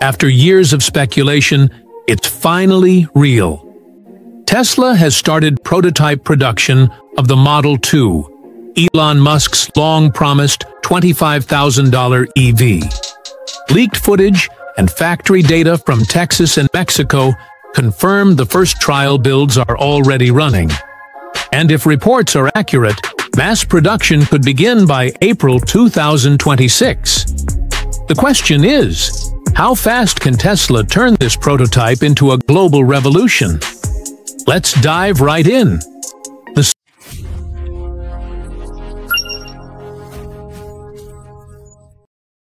After years of speculation, it's finally real. Tesla has started prototype production of the Model 2, Elon Musk's long-promised $25,000 EV. Leaked footage and factory data from Texas and Mexico confirm the first trial builds are already running. And if reports are accurate, mass production could begin by April 2026. The question is, how fast can Tesla turn this prototype into a global revolution? Let's dive right in. The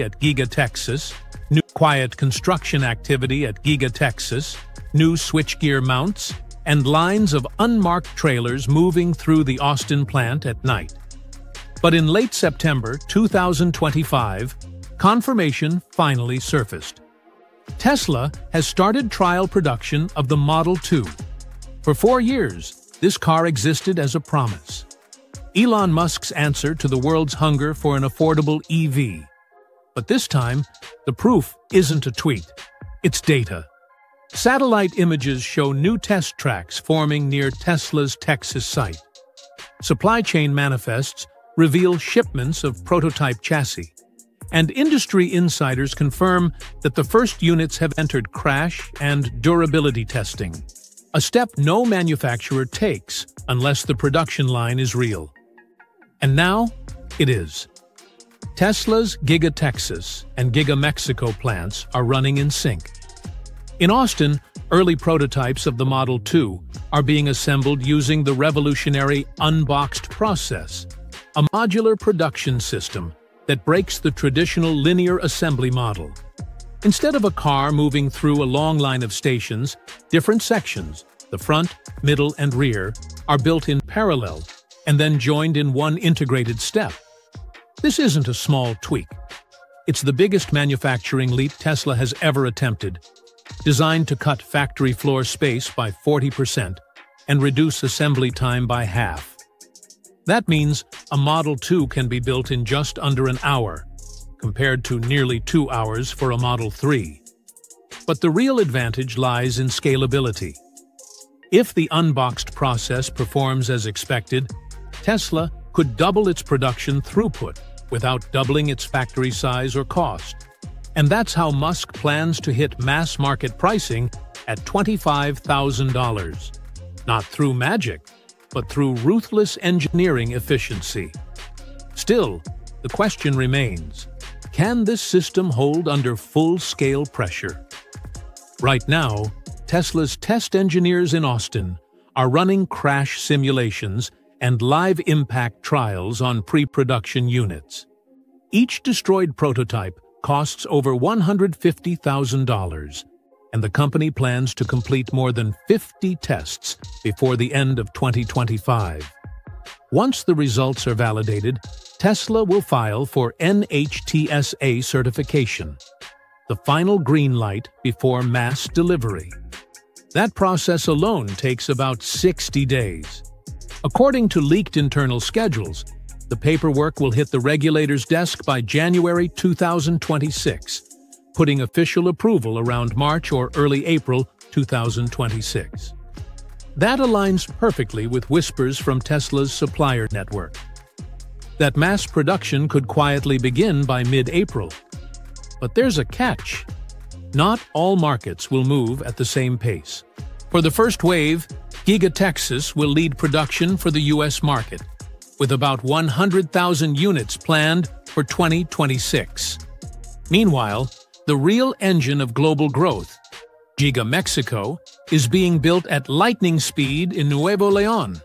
at Giga Texas, new quiet construction activity at Giga Texas, new switchgear mounts, and lines of unmarked trailers moving through the Austin plant at night. But in late September 2025, confirmation finally surfaced. Tesla has started trial production of the Model 2. For four years, this car existed as a promise. Elon Musk's answer to the world's hunger for an affordable EV. But this time, the proof isn't a tweet, it's data. Satellite images show new test tracks forming near Tesla's Texas site. Supply chain manifests reveal shipments of prototype chassis. And industry insiders confirm that the first units have entered crash and durability testing, a step no manufacturer takes unless the production line is real. And now, it is. Tesla's Giga Texas and Giga Mexico plants are running in sync. In Austin, early prototypes of the Model 2 are being assembled using the revolutionary unboxed process, a modular production system that breaks the traditional linear assembly model. Instead of a car moving through a long line of stations, different sections, the front, middle, and rear, are built in parallel and then joined in one integrated step. This isn't a small tweak. It's the biggest manufacturing leap Tesla has ever attempted, designed to cut factory floor space by 40% and reduce assembly time by half. That means a Model 2 can be built in just under an hour, compared to nearly two hours for a Model 3. But the real advantage lies in scalability. If the unboxed process performs as expected, Tesla could double its production throughput without doubling its factory size or cost. And that's how Musk plans to hit mass market pricing at $25,000. Not through magic, but through ruthless engineering efficiency. Still, the question remains, can this system hold under full-scale pressure? Right now, Tesla's test engineers in Austin are running crash simulations and live impact trials on pre-production units. Each destroyed prototype costs over $150,000, and the company plans to complete more than 50 tests before the end of 2025. Once the results are validated, Tesla will file for NHTSA certification, the final green light before mass delivery. That process alone takes about 60 days. According to leaked internal schedules, the paperwork will hit the regulator's desk by January 2026, putting official approval around March or early April 2026. That aligns perfectly with whispers from Tesla's supplier network. That mass production could quietly begin by mid-April. But there's a catch. Not all markets will move at the same pace. For the first wave, Giga Texas will lead production for the U.S. market, with about 100,000 units planned for 2026. Meanwhile, the real engine of global growth, Giga Mexico, is being built at lightning speed in Nuevo León.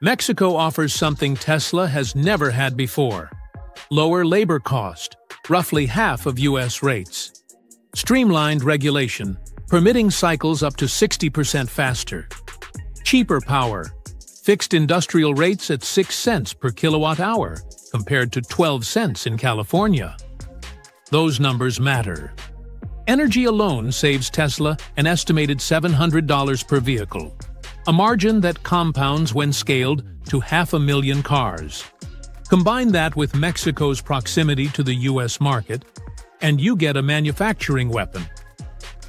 Mexico offers something Tesla has never had before. Lower labor cost, roughly half of U.S. rates. Streamlined regulation, permitting cycles up to 60% faster. Cheaper power, fixed industrial rates at 6 cents per kilowatt hour, compared to 12 cents in California. Those numbers matter. Energy alone saves Tesla an estimated $700 per vehicle, a margin that compounds when scaled to half a million cars. Combine that with Mexico's proximity to the U.S. market, and you get a manufacturing weapon.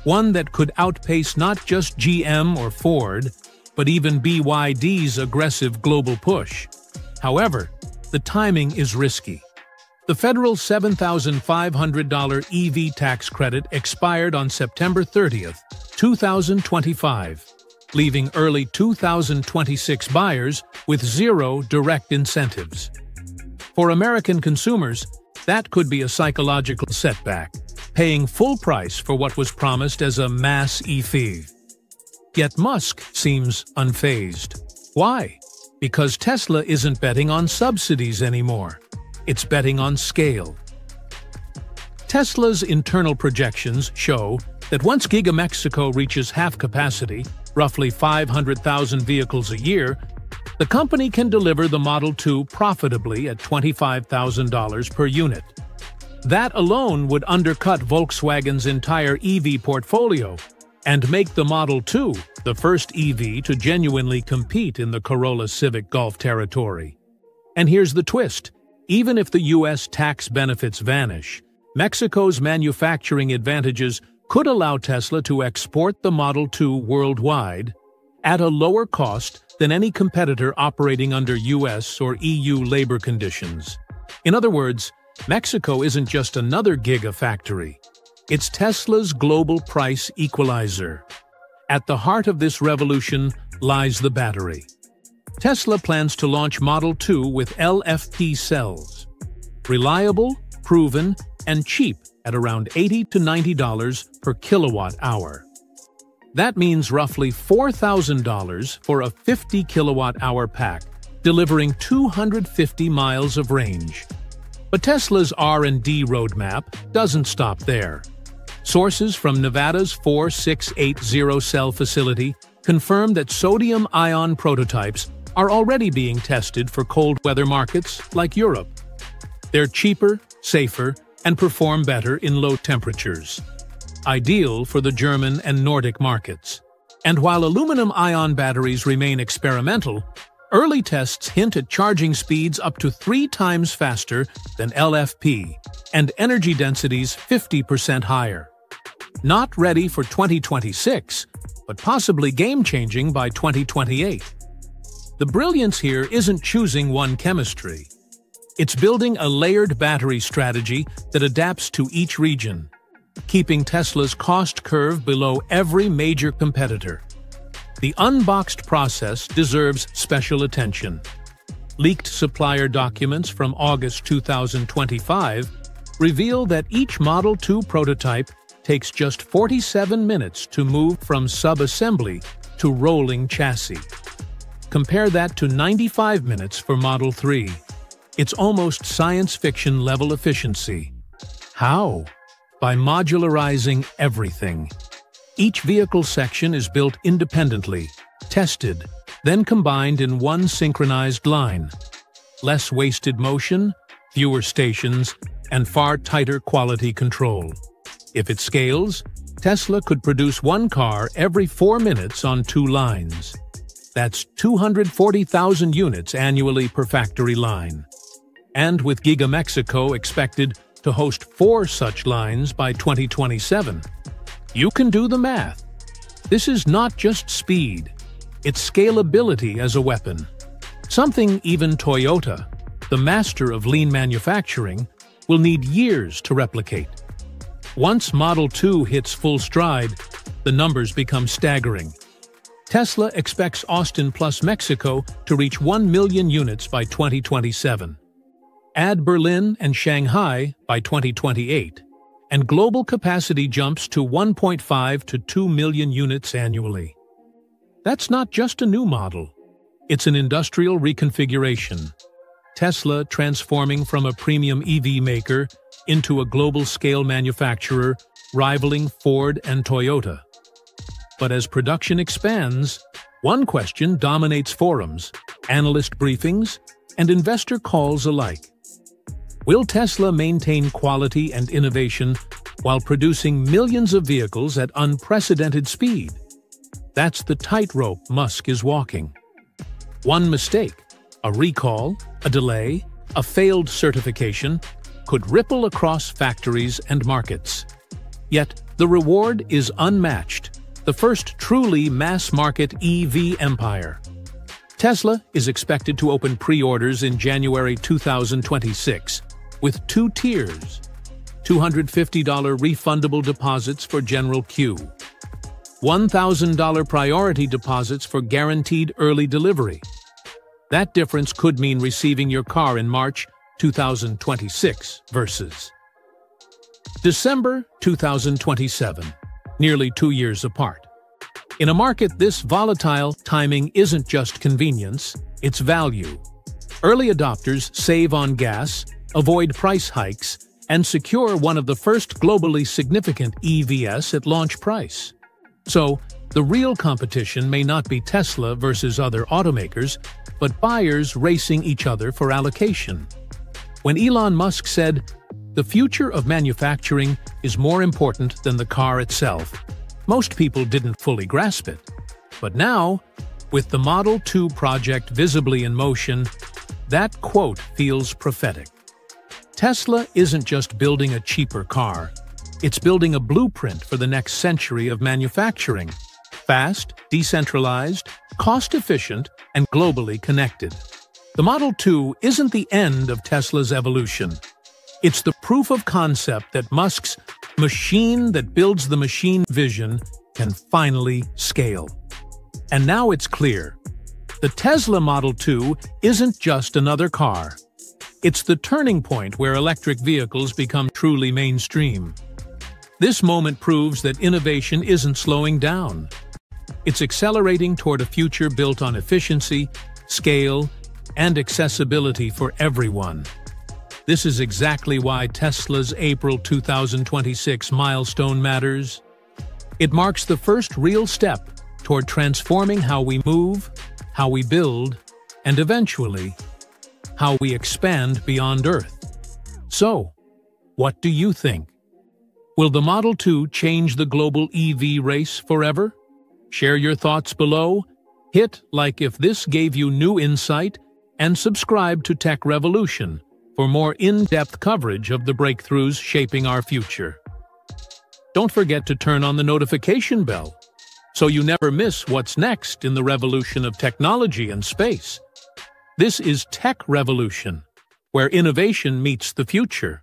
One that could outpace not just GM or Ford, but even BYD's aggressive global push. However, the timing is risky. The federal $7,500 EV tax credit expired on September 30, 2025, leaving early 2026 buyers with zero direct incentives. For American consumers, that could be a psychological setback, paying full price for what was promised as a mass EV. Yet Musk seems unfazed. Why? Because Tesla isn't betting on subsidies anymore. It's betting on scale. Tesla's internal projections show that once Giga Mexico reaches half capacity, roughly 500,000 vehicles a year, the company can deliver the Model 2 profitably at $25,000 per unit. That alone would undercut Volkswagen's entire EV portfolio and make the Model 2 the first EV to genuinely compete in the Corolla Civic Golf territory. And here's the twist. Even if the U.S. tax benefits vanish, Mexico's manufacturing advantages could allow Tesla to export the Model 2 worldwide at a lower cost than any competitor operating under U.S. or EU labor conditions. In other words, Mexico isn't just another gigafactory. It's Tesla's global price equalizer. At the heart of this revolution lies the battery. Tesla plans to launch Model 2 with LFP cells. Reliable, proven, and cheap at around 80 to $90 per kilowatt hour. That means roughly $4,000 for a 50 kilowatt hour pack, delivering 250 miles of range. But Tesla's R&D roadmap doesn't stop there. Sources from Nevada's 4680 cell facility confirm that sodium-ion prototypes are already being tested for cold weather markets like Europe. They're cheaper, safer, and perform better in low temperatures. Ideal for the German and Nordic markets. And while aluminum-ion batteries remain experimental, early tests hint at charging speeds up to three times faster than LFP and energy densities 50% higher. Not ready for 2026, but possibly game-changing by 2028. The brilliance here isn't choosing one chemistry. It's building a layered battery strategy that adapts to each region, keeping Tesla's cost curve below every major competitor. The unboxed process deserves special attention. Leaked supplier documents from August 2025 reveal that each Model 2 prototype takes just 47 minutes to move from sub-assembly to rolling chassis. Compare that to 95 minutes for Model 3. It's almost science fiction level efficiency. How? By modularizing everything. Each vehicle section is built independently, tested, then combined in one synchronized line. Less wasted motion, fewer stations, and far tighter quality control. If it scales, Tesla could produce one car every four minutes on two lines. That's 240,000 units annually per factory line. And with Giga Mexico expected to host four such lines by 2027, you can do the math. This is not just speed, it's scalability as a weapon. Something even Toyota, the master of lean manufacturing, will need years to replicate. Once Model 2 hits full stride, the numbers become staggering. Tesla expects Austin plus Mexico to reach 1 million units by 2027. Add Berlin and Shanghai by 2028, and global capacity jumps to 1.5 to 2 million units annually. That's not just a new model. It's an industrial reconfiguration. Tesla transforming from a premium EV maker into a global-scale manufacturer rivaling Ford and Toyota. But as production expands, one question dominates forums, analyst briefings, and investor calls alike. Will Tesla maintain quality and innovation while producing millions of vehicles at unprecedented speed? That's the tightrope Musk is walking. One mistake, a recall, a delay, a failed certification, could ripple across factories and markets. Yet, the reward is unmatched, the first truly mass-market EV empire. Tesla is expected to open pre-orders in January 2026, with two tiers, $250 refundable deposits for General queue, $1,000 priority deposits for guaranteed early delivery. That difference could mean receiving your car in March 2026 versus December 2027, nearly two years apart. In a market this volatile, timing isn't just convenience, it's value. Early adopters save on gas, avoid price hikes, and secure one of the first globally significant EVs at launch price. So, the real competition may not be Tesla versus other automakers, but buyers racing each other for allocation. When Elon Musk said, the future of manufacturing is more important than the car itself, most people didn't fully grasp it. But now, with the Model 2 project visibly in motion, that quote feels prophetic. Tesla isn't just building a cheaper car, it's building a blueprint for the next century of manufacturing. Fast, decentralized, cost-efficient, and globally connected. The Model 2 isn't the end of Tesla's evolution. It's the proof of concept that Musk's machine that builds the machine vision can finally scale. And now it's clear. The Tesla Model 2 isn't just another car. It's the turning point where electric vehicles become truly mainstream. This moment proves that innovation isn't slowing down. It's accelerating toward a future built on efficiency, scale, and accessibility for everyone. This is exactly why Tesla's April 2026 milestone matters. It marks the first real step toward transforming how we move, how we build, and eventually, how we expand beyond Earth. So, what do you think? Will the Model 2 change the global EV race forever? Share your thoughts below, hit like if this gave you new insight, and subscribe to Tech Revolution for more in-depth coverage of the breakthroughs shaping our future. Don't forget to turn on the notification bell so you never miss what's next in the revolution of technology and space. This is Tech Revolution, where innovation meets the future.